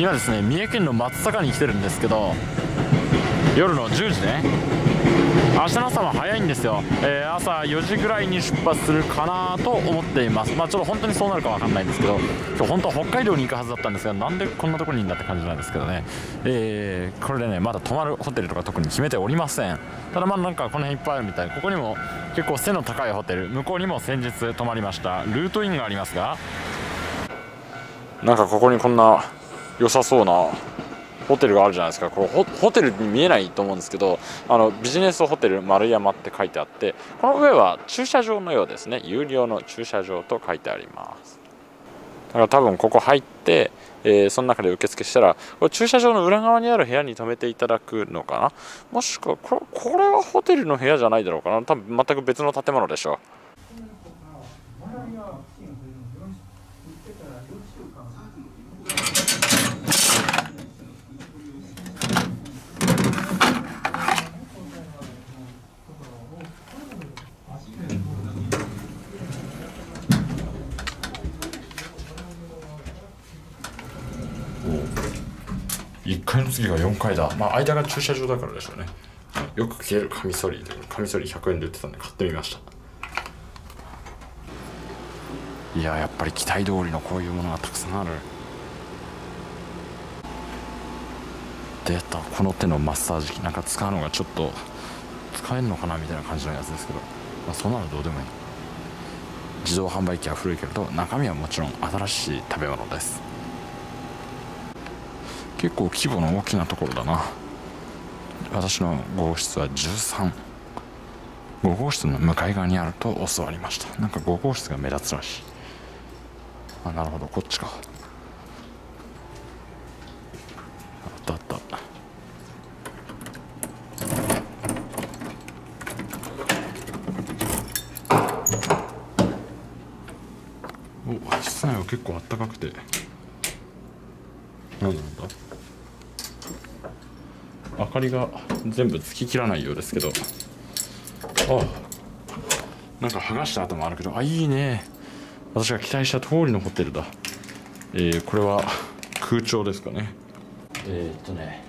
今ですね三重県の松阪に来てるんですけど夜の10時ね。明日の朝も早いんですよ、えー、朝4時ぐらいに出発するかなと思っています。まあちょっと本当にそうなるかわかんないんですけど今日本当は北海道に行くはずだったんですがなんでこんなとこにいるんだって感じなんですけどね、えー、これでねまだ泊まるホテルとか特に決めておりません。ただまあなんかこの辺いっぱいあるみたい。ここにも結構背の高いホテル。向こうにも先日泊まりました。ルートインがありますが。なんかここにこんな良さそうなホテルがあるじゃないですか。これホテルに見えないと思うんですけどあのビジネスホテル丸山って書いてあってこの上は駐車場のようですね。有料の駐車場と書いてあります。だから多分ここ入って、えー、その中で受付したらこれ駐車場の裏側にある部屋に泊めていただくのかな。もしくはこれこれはホテルの部屋じゃないだろうかな。多分全く別の建物でしょう。1階の次が4階だ。まあ間が駐車場だからでしょうね。よく消えるカミソリカミソリ100円で売ってたんで買ってみました。いややっぱり期待通りのこういうものがたくさんある。出たこの手のマッサージ機なんか使うのがちょっと使えるのかなみたいな感じのやつですけど、まあ、そんなのどうでもいい。自動販売機は古いけれど中身はもちろん新しい食べ物です。結構規模の大きなところだな。私の号室は135号室の向かい側にあると教わりました。なんか5号室が目立つらしい。あなるほど。こっちか。あったあった。お室内は結構あったかくて。何なんだ？明かりが全部つききらないようですけど。あなんか剥がした跡もあるけど。あいいね。私が期待した通りのホテルだ。えー、これは空調ですかね。えー、っとね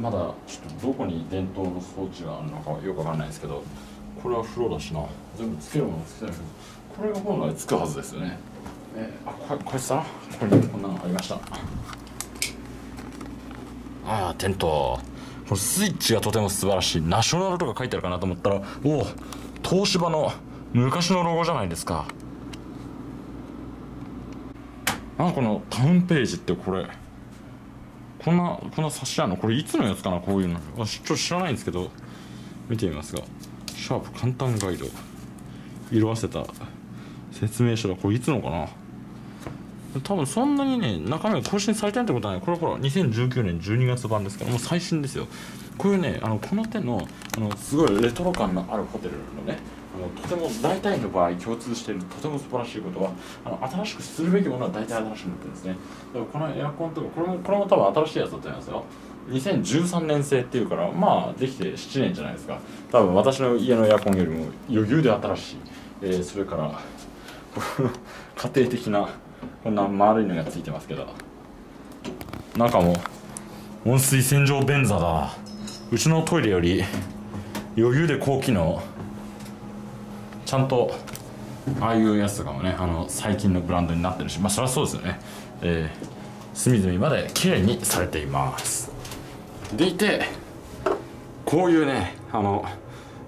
まだちょっとどこに電灯の装置があるのかよくわかんないですけど。これは風呂だしな。全部つけるものつけてないけど。これが本来つくはずですよね。えー、あこれこれさここにこんなのありましたああテント。このスイッチがとても素晴らしい。ナショナルとか書いてあるかなと思ったらおお東芝の昔のロゴじゃないですか。あこのタウンページってこれこんなこんな冊子あるの？これいつのやつかな？こういうの。あちょっと知らないんですけど見てみますが。シャープ簡単ガイド。色あせた説明書だ。これいつのかな？多分そんなにね中身が更新されてないってことはない。これほら2019年12月版ですから。もう最新ですよ。こういうねあのこの手のあのすごいレトロ感のあるホテルのねあのとても大体の場合共通しているとても素晴らしいことはあの新しくするべきものは大体新しくなってるんですね。だからこのエアコンとかこれもこれも多分新しいやつだと思いますよ。2013年製っていうからまあできて7年じゃないですか。多分私の家のエアコンよりも余裕で新しい、えー、それから 家庭的なこんな丸いのがついてますけど。中も温水洗浄便座だうちのトイレより余裕で高機能。ちゃんとああいうやつとかもねあの最近のブランドになってるしまあそりゃそうですよね。えー、隅々まで綺麗にされています。でいてこういうねあの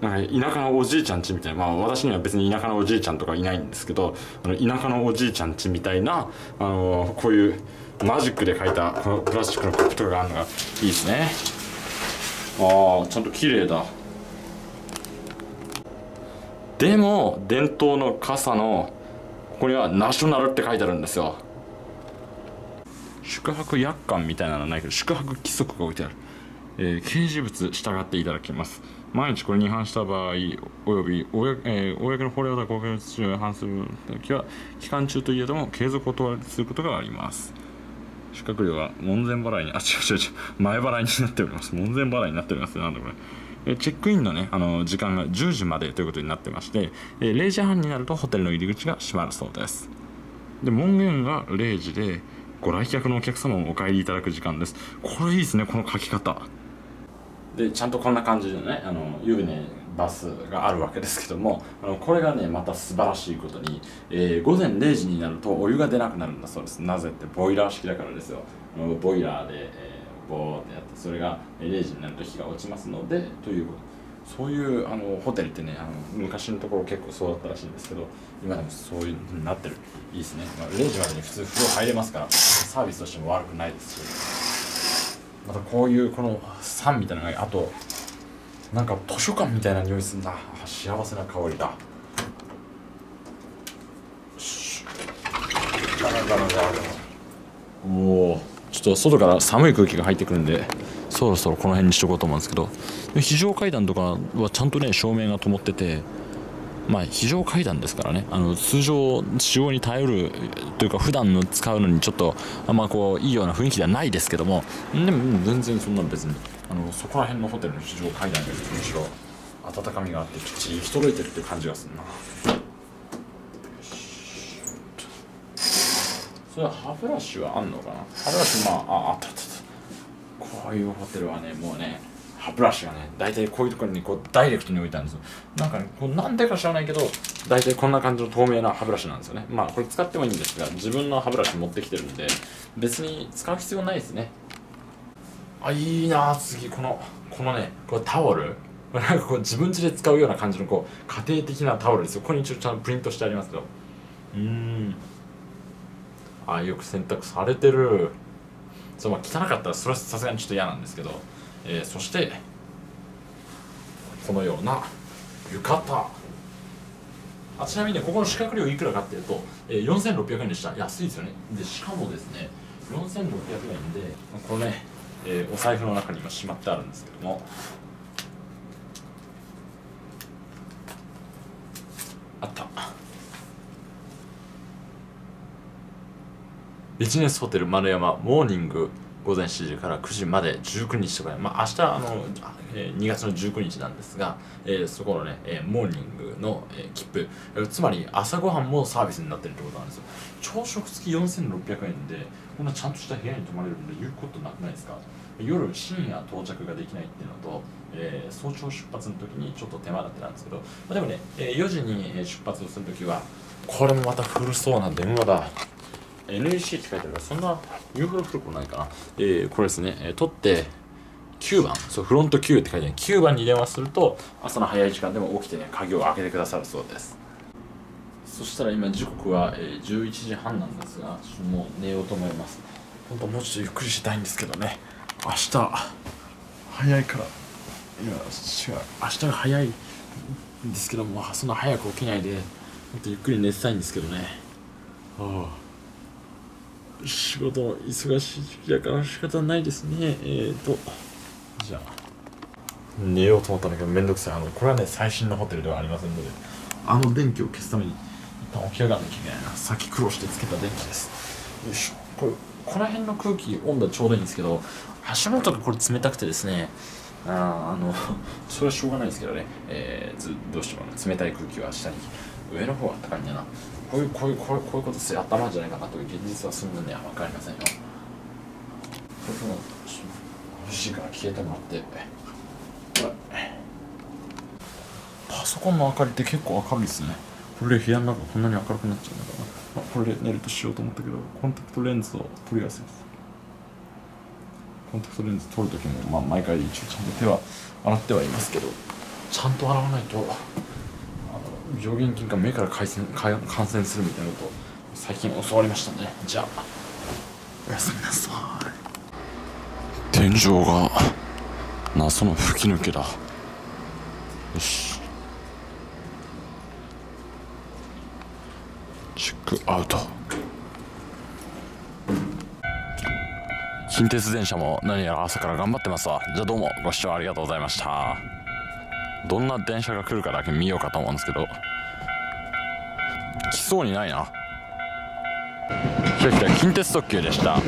なんか田舎のおじいちゃんちみたいなまあ私には別に田舎のおじいちゃんとかいないんですけどあの田舎のおじいちゃんちみたいなあのこういうマジックで描いたこのプラスチックのコップとかがあるのがいいですね。ああちゃんと綺麗だ。でも伝統の傘のここにはナショナルって書いてあるんですよ。宿泊約款みたいなのはないけど宿泊規則が置いてある、えー、掲示物従っていただきます。毎日これに違反した場合および公,、えー、公の法令や公共の秩序に違反する時は期間中といえども継続断りすることがあります。宿泊料は門前払いにあ違う違う違う前払いになっております。門前払いになっておりますなんだこれ。チェックインのね、あの時間が10時までということになってまして、え0時半になるとホテルの入り口が閉まるそうです。で、門限が0時で、ご来客のお客様もお帰りいただく時間です。これいいですねこの書き方。でちゃんとこんな感じでねあの湯船バスがあるわけですけどもあのこれがねまた素晴らしいことに、えー、午前0時になるとお湯が出なくなるんだそうです。なぜってボイラー式だからですよ。あのボイラーで、えー、ボーってやってそれが0時になると火が落ちますのでということ。そういうあのホテルってねあの昔のところ結構そうだったらしいんですけど今でもそういうふうになってる。いいですね、まあ、0時までに普通風呂入れますからサービスとしても悪くないですし。またこういうこの酸みたいなのがあとなんか図書館みたいな匂いするな。幸せな香りだ。おおちょっと外から寒い空気が入ってくるんでそろそろこの辺にしとこうと思うんですけど非常階段とかはちゃんとね照明が灯っててまあ非常階段ですからね。あの通常使用に頼るというか普段の使うのにちょっとあんまこういいような雰囲気ではないですけども。でも全然そんな別にあのそこら辺のホテルの非常階段よりむしろ温かみがあってきっちり行き届いてるって感じがするな。それは歯ブラシはあんのかな？歯ブラシまあああったあった。こういうホテルはねもうね歯ブラシがね大体こういうところにこうダイレクトに置いてあるんですよ。なんかねこうなんでか知らないけど大体こんな感じの透明な歯ブラシなんですよね。まあこれ使ってもいいんですが自分の歯ブラシ持ってきてるんで別に使う必要ないですね。あいいな次。このこのねこれタオル。なんかこう自分家で使うような感じのこう家庭的なタオルですよ。ここに一応ちゃんとプリントしてありますけど。うん。あよく洗濯されてる。そうまあ汚かったらそれはさすがにちょっと嫌なんですけど、えー、そしてこのような浴衣。あちなみにねここの宿泊料いくらかっていうと、えー、4600円でした。安いですよね。でしかもですね4600円でこれね、えー、お財布の中に今しまってあるんですけども。あった。ビジネスホテル丸山モーニング。午前7時から9時まで19日とか、まあ、明日あの、えー、2月の19日なんですが、えー、そこのね、えー、モーニングの、えー、切符、えー、つまり朝ごはんもサービスになってるってことなんですよ。朝食付き4600円でこんなちゃんとした部屋に泊まれるんで言うことなくないですか？夜深夜到着ができないっていうのと、えー、早朝出発の時にちょっと手間だってなんですけど、まあ、でもね、えー、4時に出発をする時はこれもまた古そうな電話だ。NEC って書いてあるからそんな言うほど古くないかな、えー、これですね、えー、取って9番。そうフロント9って書いてある。9番に電話すると朝の早い時間でも起きてね鍵を開けてくださるそうです。そしたら今時刻は、えー、11時半なんですがもう寝ようと思います。本当もうちょっとゆっくりしたいんですけどね。明日早いから。いや違う。明日が早いんですけどもそんな早く起きないでもっとゆっくり寝てたいんですけどね。ああ。仕事忙しい時期だから仕方ないですね。えーと。じゃあ。寝ようと思ったんだけどめんどくさい。あのこれはね最新のホテルではありませんので。あの電気を消すために。一旦起き上がらなきゃいけないな。さっき苦労してつけた電気です。よいし。ょこれこの辺の空気温度はちょうどいいんですけど足元がこれ冷たくてですね。ああの それはしょうがないですけどね、えー、どうしても、ね、冷たい空気は下に。上の方があったかいんだなこういうこういうこういうこういうことす頭じゃないかなという現実はそんなには分かりませんよ。これも欲しいから消えてもらって。パソコンの明かりって結構明るいですね。これで部屋の中こんなに明るくなっちゃうんだから。これで寝るとしようと思ったけどコンタクトレンズを取り忘れてコンタクトレンズ取るときも、まあ、毎回一応ちゃんと手は洗ってはいますけど。ちゃんと洗わないと上限筋が目から感染感染するみたいなこと最近教わりましたね。じゃあ。おやすみなさい。天井が謎の吹き抜けだ。よし。チェックアウト。近鉄電車も何やら朝から頑張ってますわ。じゃあどうもご視聴ありがとうございました。どんな電車が来るかだけ見ようかと思うんですけど来そうにないな。来た来た近鉄特急でした。